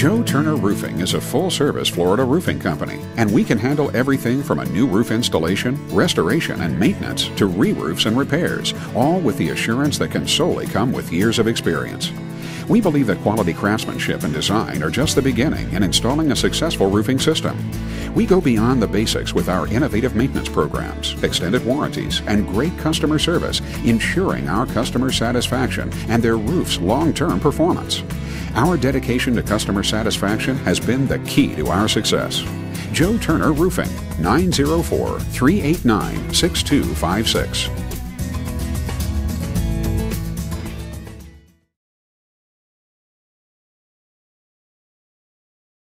Joe Turner Roofing is a full service Florida roofing company, and we can handle everything from a new roof installation, restoration, and maintenance to re roofs and repairs, all with the assurance that can solely come with years of experience. We believe that quality craftsmanship and design are just the beginning in installing a successful roofing system. We go beyond the basics with our innovative maintenance programs, extended warranties, and great customer service, ensuring our customer satisfaction and their roof's long term performance. Our dedication to customer satisfaction has been the key to our success. Joe Turner Roofing, 904 389 6256.